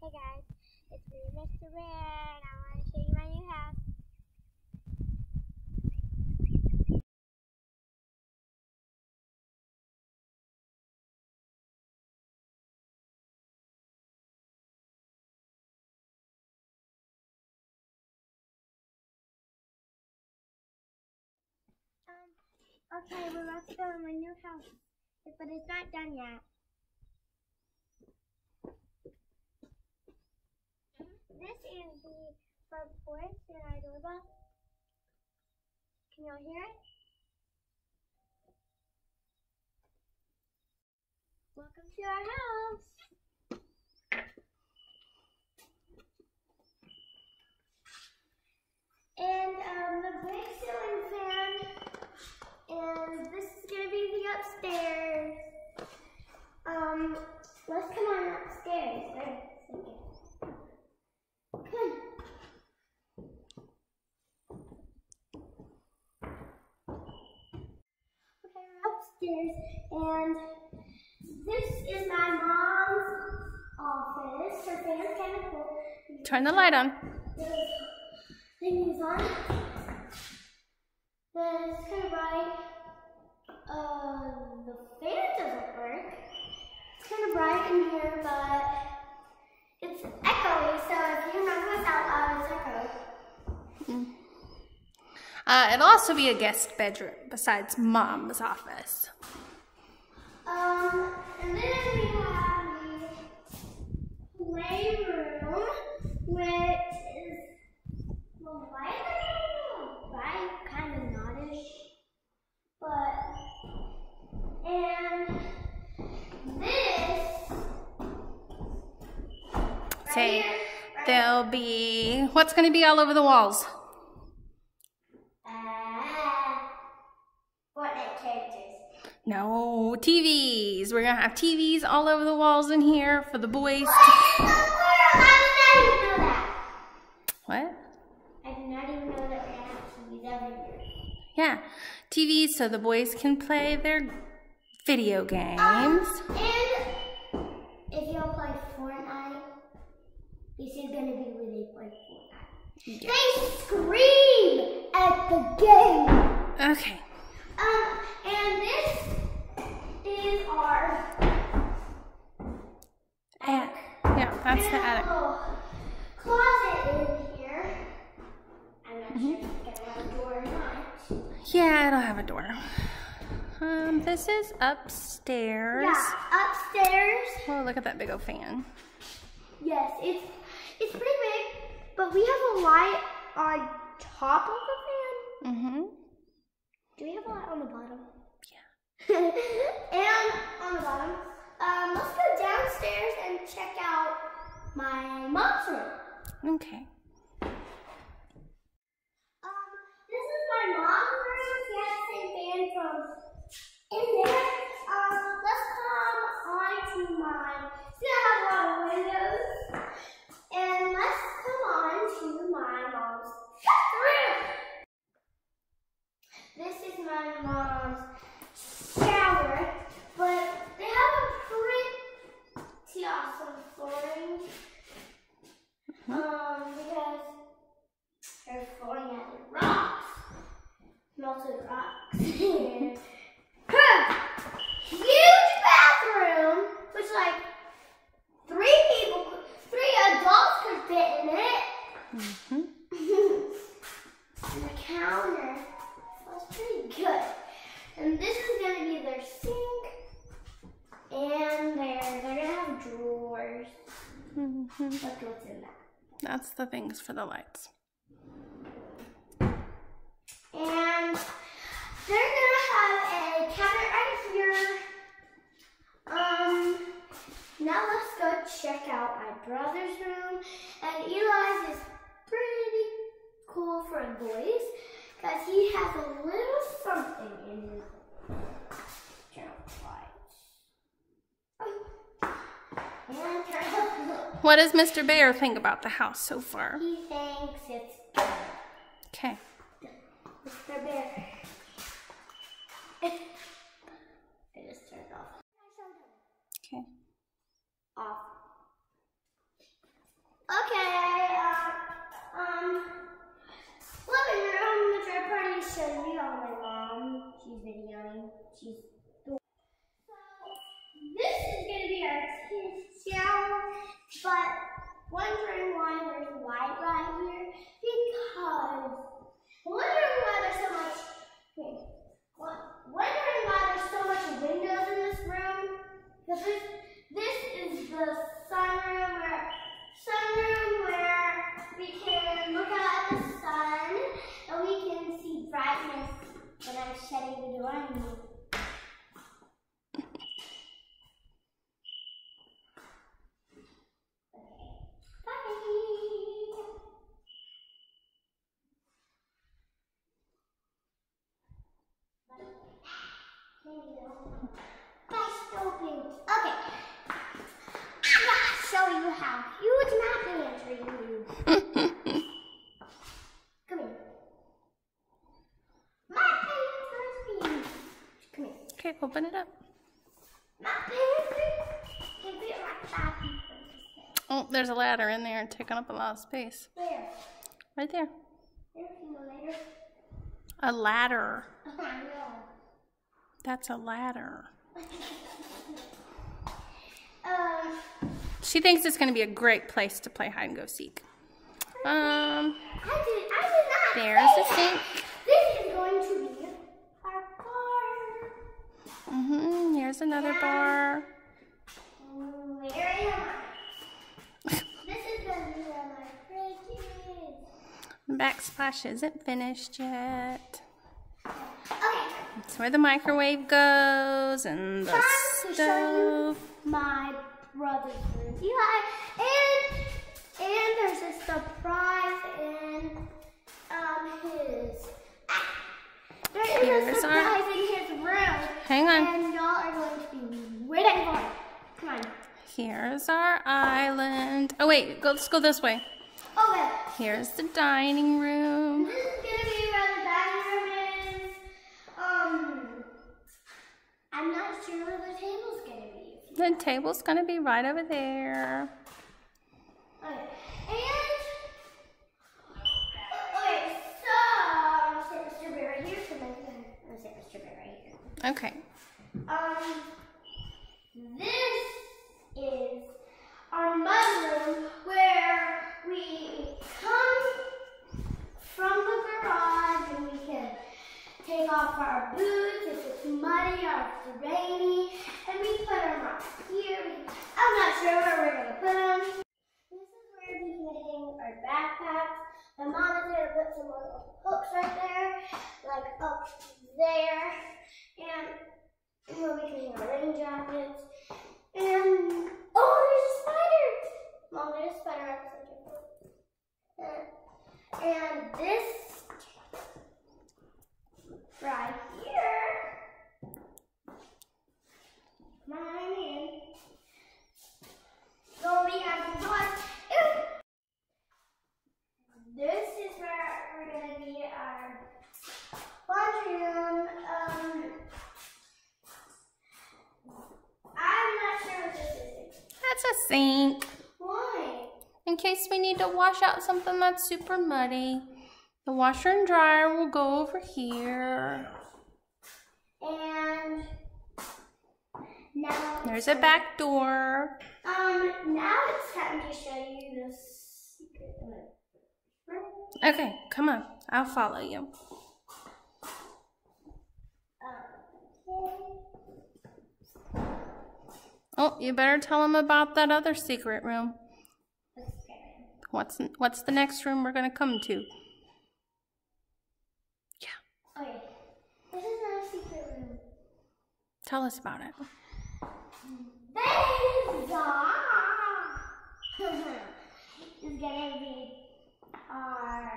Mr. Bear, and I want to show you my new house. Um, okay, about to go in my new house, but it's not done yet. This is the front porch and our doorbell. Can y'all hear it? Welcome to our house. And um, the big ceiling fan, and this is gonna be the upstairs. Um, let's come on upstairs. There, okay. Come on. Okay, we're upstairs, and this is my mom's office. Her fan's kind of cool. Turn the light on. Thing is on. Then it's kind of bright. Uh, the fan doesn't work. It's kind of bright in here, but it's echoey. So if you remember what's out loud, it's echoey. Uh, it'll also be a guest bedroom besides mom's office. Um, and then we have the playroom, which is well, why is it right? Kind of nottish, but and this right Say, here, right there'll be what's going to be all over the walls. TVs. We're going to have TVs all over the walls in here for the boys. To... What in the world? How did I even know that? What? I did not even know that we had TVs everywhere. Yeah, TVs so the boys can play their video games. And if y'all play Fortnite, this is gonna be where they play Fortnite. Yeah. They scream at the game. Okay. Um, and this is our And, yeah, that's we the have attic. A closet in here. I'm not sure if it's have a door or not. Yeah, it'll have a door. Um, this is upstairs. Yeah, upstairs. Oh, look at that big old fan. Yes, it's it's pretty big, but we have a light on top of the fan. Mm-hmm. Do we have a light on the bottom? Yeah. and on the bottom. Um, let's go downstairs and check out my mom's room. Okay. Um, this is my mom's room. She has the same fan from in there. Um, let's come on to my. It's gonna have a lot of windows. And let's come on to my mom's room. This is my mom's shower, but they have a pretty awesome flooring. Um, because her flooring has rocks, melted rocks. her huge bathroom, which like three people, three adults could fit in it. Mm-hmm. and the counter smells pretty good. And this is gonna be their sink, and their they're gonna have drawers. Mm-hmm. Look what's in that. That's the things for the lights. And they're gonna have a cabinet right here. Um, now let's go check out my brother's room. And Eli's is pretty cool for boys because he has a little something in his turn off the lights. And turn off What does Mr. Bear think about the house so far? He thinks it's good. Okay. Mr. Bear. I just turned Off. Okay, show you all my She's. So this is gonna be our shower, but wondering why there's light right here because wondering why there's so much. Wait, what? Wondering why there's so much windows in this room because this this is the sunroom where sunroom where we can look out at the sun and we can see brightness when I'm shutting the door on you. Bye. Bye, Stupid. Okay. I'm gonna show you how huge my pantry is. Come here. My pantry. Come here. Okay, open it up. My pantry can be like five people. Oh, there's a ladder in there taking up a lot of space. There. Right there. There, you go later. A ladder. Oh, That's a ladder. Um, She thinks it's going to be a great place to play hide and go seek. Um, I did, I did not there's the sink. This is going to be our bar. Mm-hmm. Here's another bar. Where am I? this is the where my fridge is. Backsplash isn't finished yet. Okay, It's where the microwave goes and the time to stove. my brother's room. Eli, and and there's a surprise in um his. There is Here's a our- surprise in his room. Hang on. And y'all are going to be waiting for it. Come on. Here's our island. Oh wait, go, let's go this way. Okay. Here's the dining room. This is gonna be where the dining room is. Um, I'm not sure where the table's. The table's gonna be right over there. Okay. And oh, okay, so I'm gonna set Mr. Bear right here. So I'm gonna set Mr. Bear right here. Okay. Um, this is our mudroom where we come from the garage and we can take off our boots if it's muddy or if it's rainy, and we put them right here. I'm not sure where we're gonna put them. This is where we can hang our backpacks. My mom is gonna put some little hooks right there, like up there, and where we can hang our rain jackets. And oh, there's a spider! Mom, there's a spider outside your foot. And this right here. Come on in. So we have the doors. Ew. This is where we're gonna be our laundry room. Um, I'm not sure what this is. That's a sink. Why? In case we need to wash out something that's super muddy. The washer and dryer will go over here. And now There's a back door. Um, now it's time to show you the secret. Okay, come on. I'll follow you. Okay. Oh, you better tell them about that other secret room. Let's get in. What's what's the next room we're gonna come to? Yeah, Okay. This is our secret room. tell us about it. This is gonna be our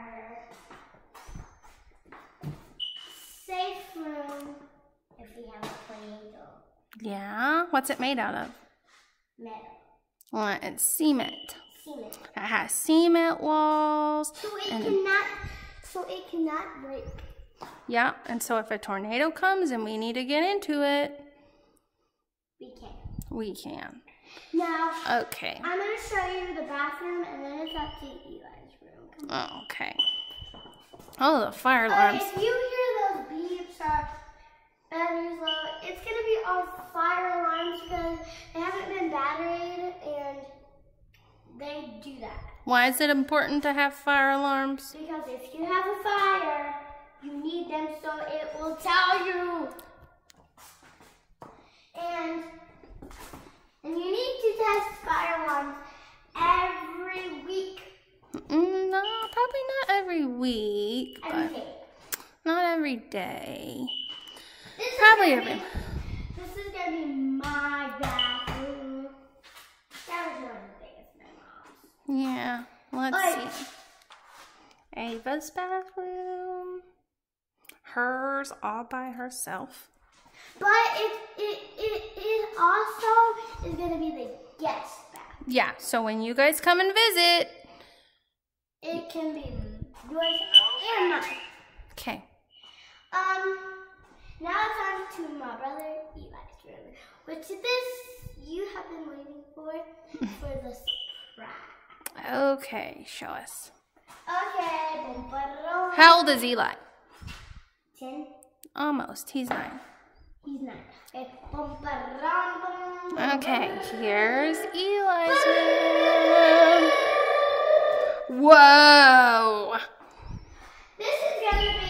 safe room if we have a tornado. Yeah, what's it made out of? Metal. Well, it's cement. Cement. It has cement walls. So it And- cannot so it cannot break. Yeah, and so if a tornado comes and we need to get into it, We can. we can. Now Okay. I'm gonna show you the bathroom and then it's up to Eli's room. Oh, okay. Oh, the fire on. alarms. if you hear those beeps our batteries um, It's gonna be our fire alarms because they haven't been batteried and they do that. Why is it important to have fire alarms? Because if you have a fire, you need them so it will tell you. And and you need to test fire alarms every week. Mm, no, probably not every week, Every but not every day. This Probably every. be- This is gonna be my bathroom. That was not as big as my mom's. Yeah, let's see. Ava's bathroom. Hers all by herself. But it it it, it also is gonna be the guest bathroom. Yeah, so when you guys come and visit. It can be yours and mine. Okay. Um, now it's on to my brother Eli's room, which this you have been waiting for for the surprise. Okay, show us. Okay, boom, ba-da-dum. How old is Eli? ten. Almost. He's nine. He's nine. Okay, boom, ba-da-dum, boom, boom, Okay, here's Eli's room. Whoa! This is gonna be his big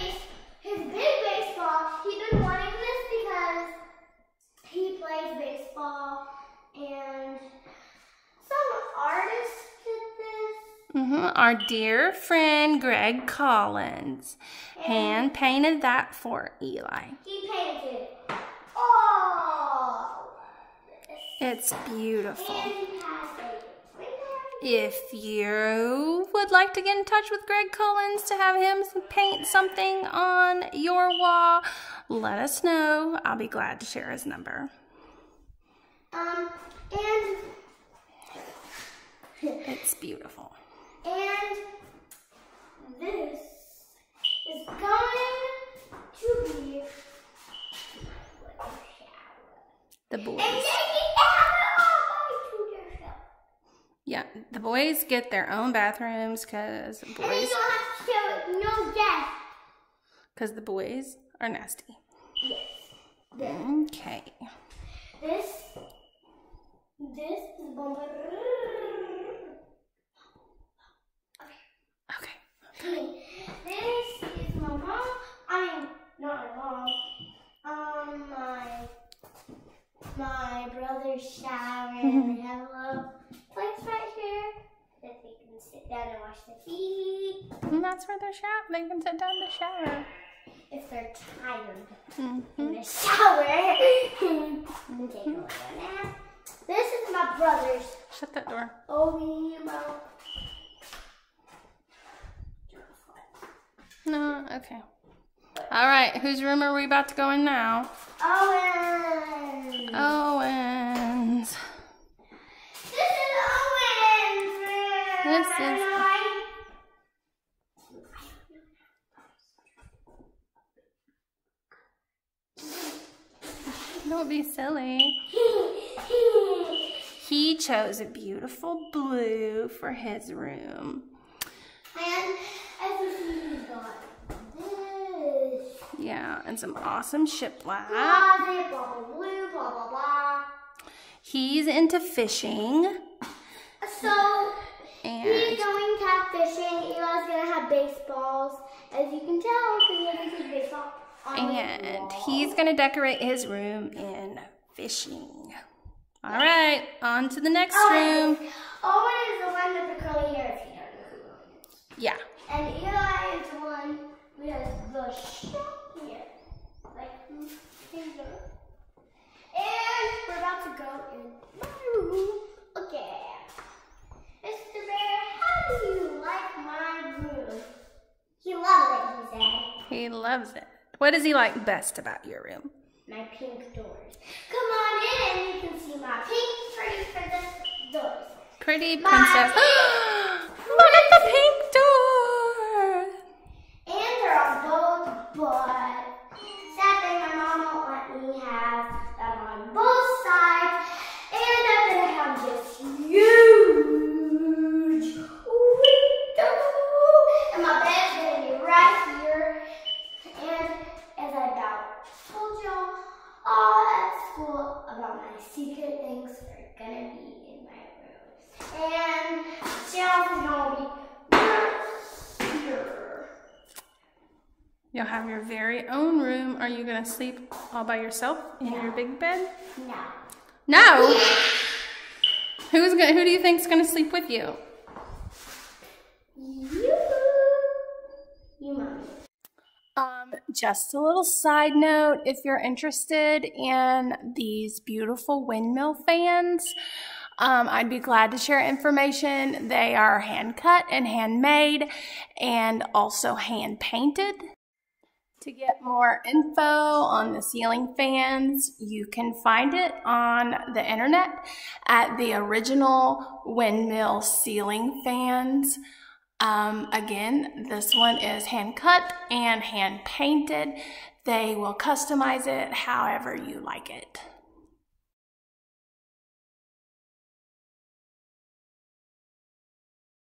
wanting this because he plays baseball, and some artists did this. hmm Our dear friend Greg Collins hand painted that for Eli. He painted it. Oh, It's beautiful. and he has a twinkle. If you would like to get in touch with Greg Collins to have him paint something on your wall, let us know. I'll be glad to share his number. Um, and It's beautiful. and this is going to be. The boys. then he added all my to shower. Yeah, the boys get their own bathrooms because boys, you don't have to show it no because the boys are nasty. Yes. This, Okay. this, this is bomba. Okay. This is my mom. I mean, not my mom. Um, my my brother's shower. and we have a little place right here that they can sit down and wash their feet And that's where they're shower. They can sit down to shower. If they're tired hmm in the shower. take a little nap. This is my brother's Shut that door. No, okay. All right, whose room are we about to go in now? Owen. Owens. This is Owen's room. This is- Don't be silly. He chose a beautiful blue for his room. and as you see, he's got this. Yeah, and some awesome shiplap. Blah, blah, blah, blah. He's into fishing. So, he's And going catfishing. Eli's gonna have baseballs. As you can tell, because he has a baseball and he's gonna decorate his room in fishing. All right, on to the next room. Owen is the one with the curly hair, if you don't know who Owen is. Yeah. And Eli is the one who has the short hair. Like, mm, here. And we're about to go in my room. Okay. Mr. Bear, how do you like my room? He loves it, he said. He loves it. What does he like best about your room? My pink doors. Come on in and you can see my pink pretty princess doors. Pretty My princess. Look at the pink You'll have your very own room. Are you gonna sleep all by yourself in your big bed? No. No. Who's gonna? Who do you think's gonna sleep with you? You. You, mommy. Um, just a little side note if you're interested in these beautiful windmill fans, um, I'd be glad to share information. They are hand cut and handmade and also hand painted. To get more info on the ceiling fans, you can find it on the internet at the original windmill ceiling fans. Um, again, this one is hand cut and hand painted. They will customize it however you like it.